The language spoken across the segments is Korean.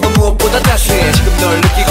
실력은 무엇보다 다수해 지금 널 느끼고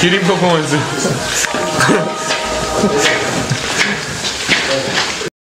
기린 퍼포먼스